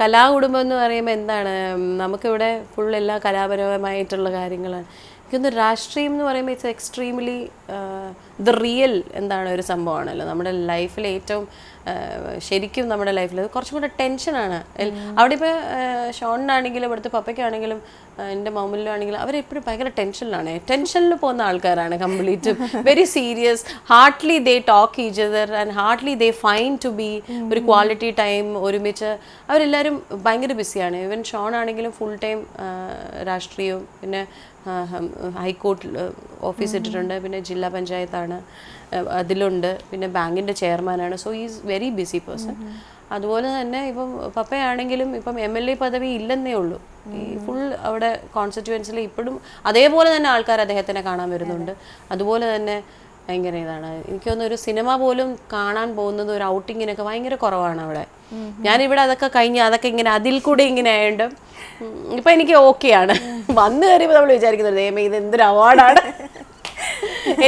കലാകുടുംബം എന്ന് പറയുമ്പോൾ എന്താണ്? നമുക്കിവിടെ ഫുൾ എല്ലാ കലാപരമായിട്ടുള്ള കാര്യങ്ങളാണ്. എനിക്കൊന്ന് രാഷ്ട്രീയം എന്ന് പറയുമ്പോൾ ഇറ്റ്സ് എക്സ്ട്രീംലി ദ റിയൽ എന്താണ് ഒരു സംഭവമാണല്ലോ. നമ്മുടെ ലൈഫിൽ ഏറ്റവും ശരിക്കും നമ്മുടെ ലൈഫിൽ കുറച്ചും കൂടെ ടെൻഷനാണ് അവിടെ ഇപ്പോൾ ഷോണിനാണെങ്കിലും ഇവിടുത്തെ പപ്പയ്ക്കാണെങ്കിലും എന്റെ എന്റെ മമ്മിലാണെങ്കിലും അവരെപ്പോഴും ഭയങ്കര ടെൻഷനിലാണ് ടെൻഷനിൽ പോകുന്ന ആൾക്കാരാണ് കംപ്ലീറ്റും very serious hardly they talk each other and hardly they find to be ഒരു ക്വാളിറ്റി ടൈം ഒരുമിച്ച്. അവരെല്ലാവരും ഭയങ്കര ബിസിയാണ് ഈവൻ ഷോൺ ആണെങ്കിലും ഫുൾ ടൈം രാഷ്ട്രീയവും. പിന്നെ ഹൈക്കോർട്ടിൽ ഓഫീസ് ഇട്ടിട്ടുണ്ട്. പിന്നെ ജില്ലാ പഞ്ചായത്താണ്. അതിലുണ്ട്. പിന്നെ ബാങ്കിന്റെ ചെയർമാനാണ്. So is very busy person. അതുപോലെ തന്നെ ഇപ്പം പപ്പയാണെങ്കിലും ഇപ്പം എം എൽ എ പദവി ഇല്ലെന്നേ ഉള്ളൂ. ഈ ഫുൾ അവിടെ കോൺസ്റ്റിറ്റ്യുവൻസിൽ ഇപ്പോഴും അതേപോലെ തന്നെ ആൾക്കാർ അദ്ദേഹത്തിനെ കാണാൻ വരുന്നുണ്ട്. അതുപോലെ തന്നെ ഭയങ്കര ഇതാണ്. എനിക്ക് തോന്നുന്നു ഒരു സിനിമ പോലും കാണാൻ പോകുന്നത് ഒരു ഔട്ടിങ്ങിനൊക്കെ ഭയങ്കര കുറവാണ് അവിടെ. ഞാനിവിടെ അതൊക്കെ കഴിഞ്ഞ് അതൊക്കെ ഇങ്ങനെ അതിൽ കൂടെ ഇങ്ങനെ ആയതുകൊണ്ട് ഇപ്പം എനിക്ക് ഓക്കെയാണ് വന്നു കയറിയപ്പോൾ നമ്മൾ വിചാരിക്കുന്നത് ദൈവമേ ഇത് എന്തൊരു അവാർഡാണ്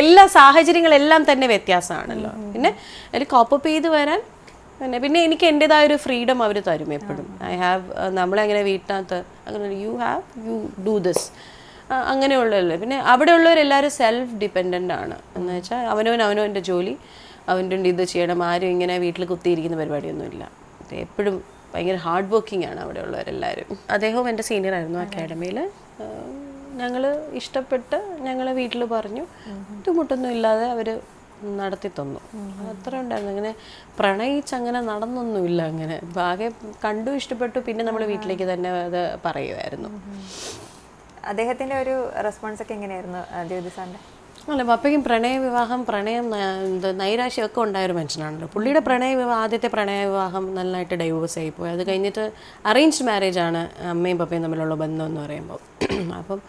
എല്ലാ സാഹചര്യങ്ങളെല്ലാം തന്നെ വ്യത്യാസമാണല്ലോ. പിന്നെ ഒരു കോപ്പപ്പ് ചെയ്ത് വരാൻ പിന്നെ പിന്നെ എനിക്ക് എന്റെതായ ഒരു ഫ്രീഡം അവർ തരും എപ്പോഴും. ഐ ഹാവ് നമ്മളെങ്ങനെ വീട്ടിനകത്ത് അങ്ങനെ you have you do this അങ്ങനെയുള്ളതല്ലേ. പിന്നെ അവിടെ ഉള്ളവരെല്ലാവരും സെൽഫ് ഡിപ്പെൻഡന്റ് ആണ്. എന്ന് വെച്ചാൽ അവനവൻ അവനവന്റെ ജോലി അവന്റെ ഇത് ചെയ്യണം. ആരും ഇങ്ങനെ വീട്ടിൽ കുത്തിയിരിക്കുന്ന പരിപാടിയൊന്നുമില്ല. എപ്പോഴും ഭയങ്കര ഹാർഡ് വർക്കിംഗ് ആണ് അവിടെ ഉള്ളവരെല്ലാവരും അദ്ദേഹവും എന്റെ സീനിയർ ആയിരുന്നു അക്കാഡമിയിൽ ഞങ്ങൾ ഇഷ്ടപ്പെട്ട് ഞങ്ങൾ വീട്ടിൽ പറഞ്ഞു. ബുദ്ധിമുട്ടൊന്നും ഇല്ലാതെ അവർ നടത്തി തന്നു. അത്ര ഉണ്ടായിരുന്നു. അങ്ങനെ പ്രണയിച്ച് അങ്ങനെ നടന്നൊന്നുമില്ല. അങ്ങനെ ആകെ കണ്ടു ഇഷ്ടപ്പെട്ടു. പിന്നെ നമ്മൾ വീട്ടിലേക്ക് തന്നെ അത് പറയുമായിരുന്നു അദ്ദേഹത്തിന്റെ ഒരു റെസ്പോൺസ് ഒക്കെ എങ്ങനെയായിരുന്നു ജ്യോതിസാറിന്റെ ജ്യോതി സാറിന്റെ? അല്ല പപ്പയ്ക്കും പ്രണയ വിവാഹം പ്രണയം നൈരാശ്യമൊക്കെ ഉണ്ടായ ഒരു മനുഷ്യനാണല്ലോ. പുള്ളിയുടെ പ്രണയ വിവാഹം ആദ്യത്തെ പ്രണയ വിവാഹം നന്നായിട്ട് ഡൈവോഴ്സ് ആയിപ്പോയി അത് കഴിഞ്ഞിട്ട് അറേഞ്ച്ഡ് മാരേജ് ആണ് അമ്മയും പപ്പയും തമ്മിലുള്ള ബന്ധം എന്ന് പറയുമ്പോൾ. അപ്പം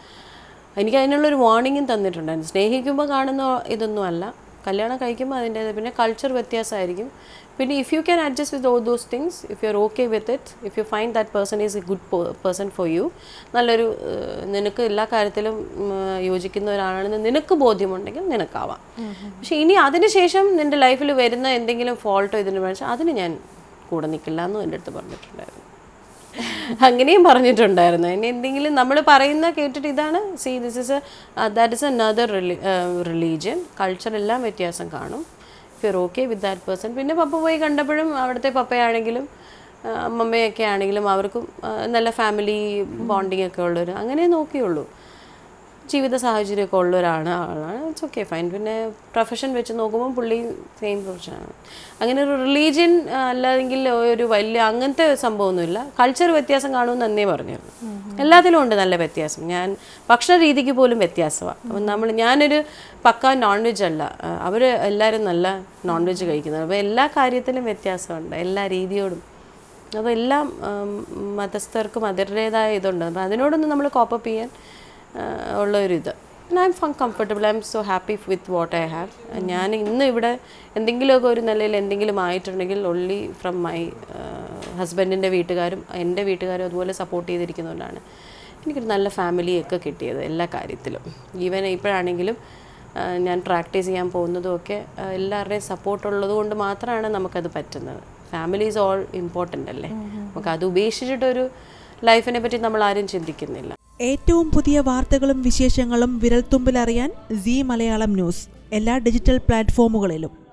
എനിക്ക് അതിനുള്ളൊരു വാർണിംഗും തന്നിട്ടുണ്ടായിരുന്നു സ്നേഹിക്കുമ്പോൾ കാണുന്ന ഇതൊന്നും അല്ല. കല്യാണം കഴിക്കുമ്പോൾ അതിന്റെ പിന്നെ കൾച്ചർ വ്യത്യാസമായിരിക്കും. പിന്നെ if you can adjust with all those things if you are okay with it if you find that person is a good person for you നല്ലൊരു നിനക്ക് എല്ലാ കാര്യത്തിലും യോജിക്കുന്ന ഒരാളാണെന്ന് നിനക്ക് ബോധ്യമുണ്ടെങ്കിൽ നിനക്കാവാം. പക്ഷെ ഇനി അതിനുശേഷം നിന്റെ ലൈഫിൽ വരുന്ന എന്തെങ്കിലും ഫോൾട്ടോ ഇതിന് വെച്ചാൽ അതിന് ഞാൻ കൂടെ നിൽക്കില്ല എന്നും എന്റെ അടുത്ത് പറഞ്ഞിട്ടുണ്ടായിരുന്നു. അങ്ങനെയും പറഞ്ഞിട്ടുണ്ടായിരുന്നു. ഇനി എന്തെങ്കിലും നമ്മൾ പറയുന്ന കേട്ടിട്ട് ഇതാണ്. See this is that is another religion culture എല്ലാം വ്യത്യാസം കാണും. You okay with that person പിന്നെ പപ്പ പോയി കണ്ടപ്പോഴും അവിടുത്തെ പപ്പയാണെങ്കിലും ആ, അമ്മമ്മയൊക്കെ ആണെങ്കിലും അവർക്കും നല്ല ഫാമിലി ബോണ്ടിങ് ഒക്കെ ഉള്ളവർ അങ്ങനെ നോക്കിയുള്ളൂ ജീവിത സാഹചര്യമൊക്കെ ഉള്ള ഒരാണ് ആളാണ്. ഇറ്റ്സ് ഓക്കെ ഫൈൻ പിന്നെ പ്രൊഫഷൻ വെച്ച് നോക്കുമ്പോൾ പുള്ളി സെയിം പ്രൊഫഷനാണ് അങ്ങനെ ഒരു റിലീജിയൻ അല്ലെങ്കിൽ ഒരു വലിയ അങ്ങനത്തെ സംഭവമൊന്നുമില്ല. കൾച്ചർ വ്യത്യാസം കാണുമെന്ന് തന്നെ പറഞ്ഞിരുന്നു. എല്ലാത്തിലും ഉണ്ട് നല്ല വ്യത്യാസം. ഞാൻ ഭക്ഷണ രീതിക്ക് പോലും വ്യത്യാസമാണ് അപ്പം നമ്മൾ ഞാനൊരു പക്ക നോൺ വെജ് അല്ല അവർ എല്ലാവരും നല്ല നോൺ വെജ് കഴിക്കുന്നത് അപ്പോൾ എല്ലാ കാര്യത്തിലും വ്യത്യാസമുണ്ട്. എല്ലാ രീതിയോടും. അപ്പോൾ എല്ലാം മതസ്ഥർക്കും അവരുടേതായ ഇതുണ്ട്. അപ്പം അതിനോടൊന്നും നമ്മൾ കോപ്പപ്പ് ചെയ്യാൻ ആ, ഉള്ള ഒരു ഇത് I am fun comfortable I am so happy with what I have ഞാൻ ഇന്ന് ഇവിടെ എന്തെങ്കിലുമൊക്കെ ഒരു നിലയിൽ എന്തെങ്കിലും ആയിട്ടുണ്ടെങ്കിൽ ഒള്ളി ഫ്രം മൈ ഹസ്ബൻഡിന്റെ വീട്ടുകാരും എന്റെ വീട്ടുകാരും അതുപോലെ സപ്പോർട്ട് ചെയ്തിരിക്കുന്നതുകൊണ്ടാണ് എനിക്കൊരു നല്ല ഫാമിലിയൊക്കെ കിട്ടിയത് എല്ലാ കാര്യത്തിലും. ഈവൻ ഇപ്പോഴാണെങ്കിലും ഞാൻ പ്രാക്ടീസ് ചെയ്യാൻ പോകുന്നതും ഒക്കെ എല്ലാവരുടെയും സപ്പോർട്ടുള്ളത് കൊണ്ട് മാത്രമാണ് നമുക്കത് പറ്റുന്നത്. ഫാമിലി ഈസ് ഓൾ ഇമ്പോർട്ടന്റ് അല്ലേ? നമുക്ക് അത് ഉപേക്ഷിച്ചിട്ടൊരു ലൈഫിനെ പറ്റി നമ്മൾ ആരും ചിന്തിക്കുന്നില്ല. ഏറ്റവും പുതിയ വാർത്തകളും വിശേഷങ്ങളും വിരൽത്തുമ്പിലറിയാൻ സി മലയാളം ന്യൂസ് എല്ലാ ഡിജിറ്റൽ പ്ലാറ്റ്ഫോമുകളിലും.